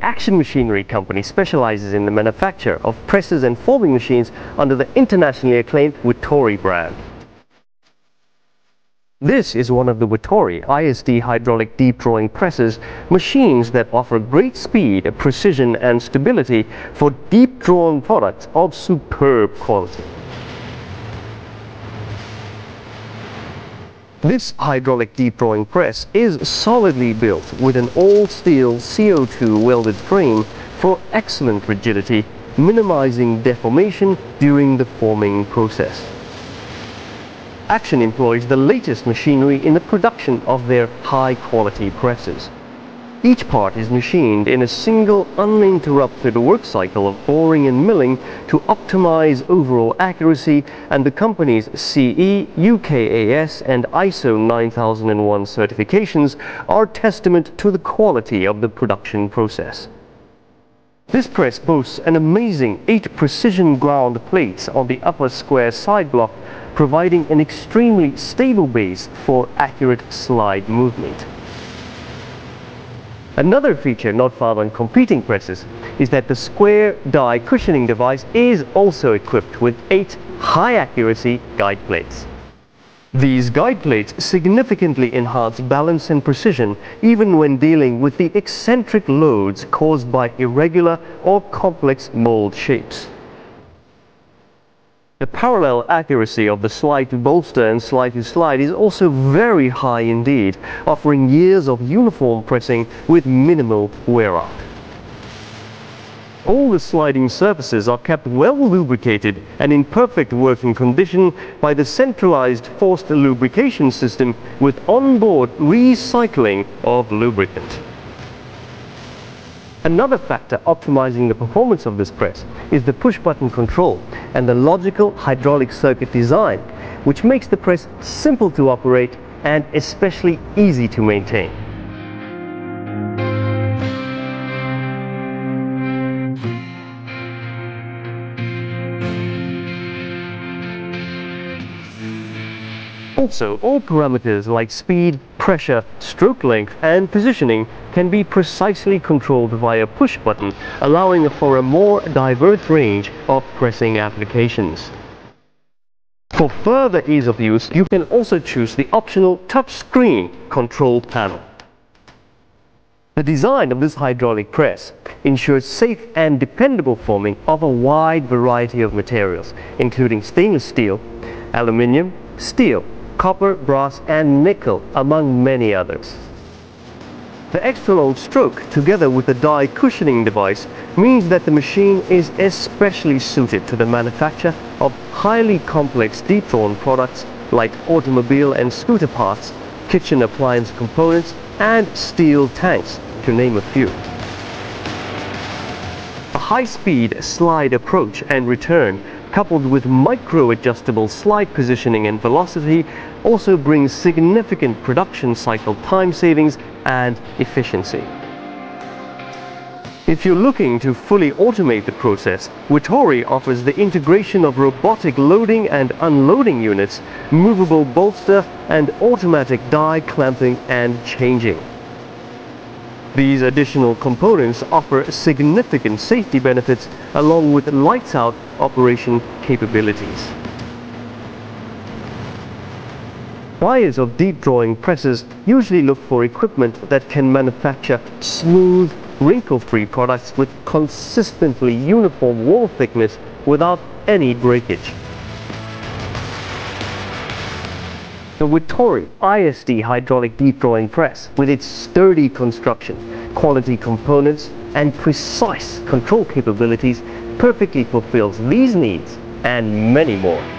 Action Machinery Company specializes in the manufacture of presses and forming machines under the internationally acclaimed Wetori brand. This is one of the Wetori ISD hydraulic deep drawing presses, machines that offer great speed, precision and stability for deep drawn products of superb quality. This hydraulic deep drawing press is solidly built with an all-steel CO2 welded frame for excellent rigidity, minimizing deformation during the forming process. Action employs the latest machinery in the production of their high-quality presses. Each part is machined in a single uninterrupted work cycle of boring and milling to optimize overall accuracy and the company's CE, UKAS and ISO 9001 certifications are testament to the quality of the production process. This press boasts an amazing 8 precision ground plates on the upper square side block providing an extremely stable base for accurate slide movement. Another feature not found on competing presses is that the square die cushioning device is also equipped with 8 high accuracy guide plates. These guide plates significantly enhance balance and precision even when dealing with the eccentric loads caused by irregular or complex mold shapes. The parallel accuracy of the slide to bolster and slide to slide is also very high indeed, offering years of uniform pressing with minimal wear out. All the sliding surfaces are kept well lubricated and in perfect working condition by the centralized forced lubrication system with onboard recycling of lubricant. Another factor optimizing the performance of this press is the push button control and the logical hydraulic circuit design, which makes the press simple to operate and especially easy to maintain. Also, all parameters like speed, pressure, stroke length and positioning can be precisely controlled via push button, allowing for a more diverse range of pressing applications. For further ease of use, you can also choose the optional touchscreen control panel. The design of this hydraulic press ensures safe and dependable forming of a wide variety of materials, including stainless steel, aluminium, steel, copper, brass and nickel, among many others. The extra long stroke, together with the die cushioning device, means that the machine is especially suited to the manufacture of highly complex deep-drawn products like automobile and scooter parts, kitchen appliance components, and steel tanks, to name a few. A high-speed slide approach and return coupled with micro-adjustable slide positioning and velocity also brings significant production cycle time savings and efficiency. If you're looking to fully automate the process, Wetori offers the integration of robotic loading and unloading units, movable bolster and automatic die clamping and changing. These additional components offer significant safety benefits along with lights out operation capabilities. Buyers of deep drawing presses usually look for equipment that can manufacture smooth, wrinkle-free products with consistently uniform wall thickness without any breakage. The Wetori ISD hydraulic deep drawing press with its sturdy construction, quality components and precise control capabilities perfectly fulfills these needs and many more.